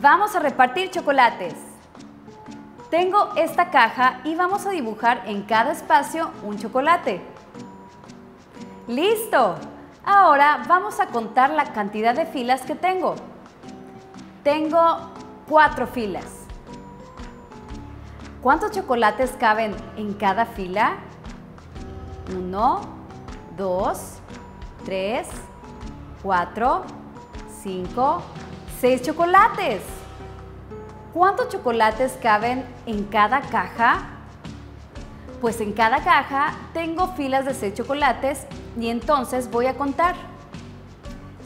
Vamos a repartir chocolates. Tengo esta caja y vamos a dibujar en cada espacio un chocolate. ¡Listo! Ahora vamos a contar la cantidad de filas que tengo. Tengo cuatro filas. ¿Cuántos chocolates caben en cada fila? Uno, dos, tres, cuatro, cinco, seis chocolates. ¿Cuántos chocolates caben en cada caja? Pues en cada caja tengo filas de seis chocolates y entonces voy a contar.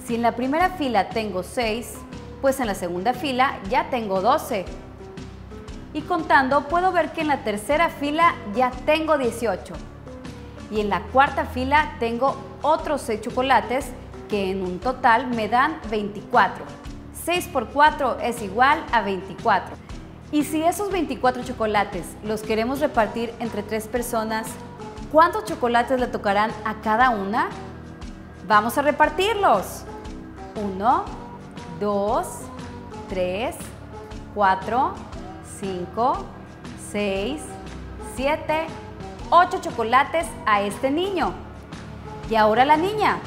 Si en la primera fila tengo 6, pues en la segunda fila ya tengo 12. Y contando puedo ver que en la tercera fila ya tengo 18. Y en la cuarta fila tengo otros 6 chocolates que en un total me dan 24. 6 por 4 es igual a 24. Y si esos 24 chocolates los queremos repartir entre tres personas, ¿Cuántos chocolates le tocarán a cada una? Vamos a repartirlos. 1, 2, 3, 4, 5, 6, 7, 8 chocolates a este niño. Y ahora la niña.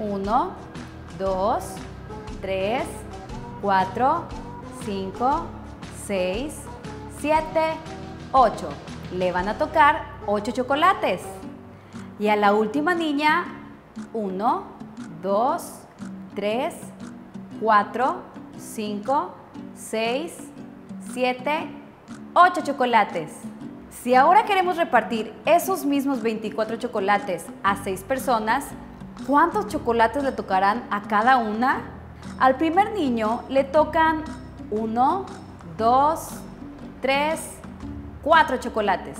1, 2, 3, 4, 5, 6, 7, 8. Le van a tocar 8 chocolates. Y a la última niña, 1, 2, 3, 4, 5, 6, 7, 8 chocolates. Si ahora queremos repartir esos mismos 24 chocolates a 6 personas, ¿cuántos chocolates le tocarán a cada una? Al primer niño le tocan 1, 2, 3, 4 chocolates.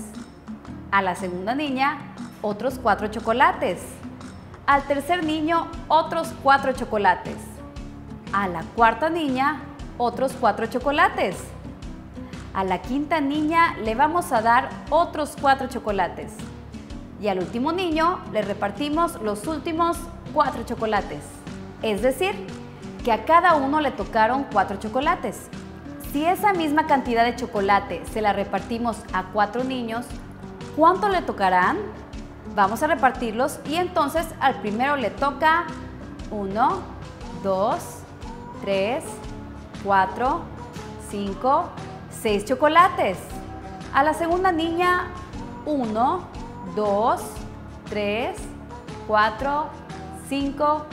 A la segunda niña, otros cuatro chocolates. Al tercer niño, otros cuatro chocolates. A la cuarta niña, otros cuatro chocolates. A la quinta niña le vamos a dar otros cuatro chocolates. Y al último niño le repartimos los últimos cuatro chocolates. Es decir, que a cada uno le tocaron cuatro chocolates. Si esa misma cantidad de chocolate se la repartimos a cuatro niños, ¿Cuánto le tocarán? Vamos a repartirlos y entonces al primero le toca 1, 2, 3, 4, 5, 6 chocolates. A la segunda niña 1, 2, 3, 4, 5,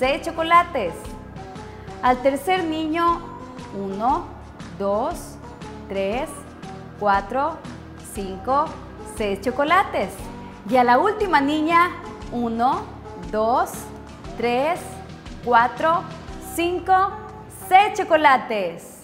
6 chocolates. Al tercer niño 1, 2, 3, 4, 5, 6 chocolates. Y a la última niña, 1, 2, 3, 4, 5, 6 chocolates.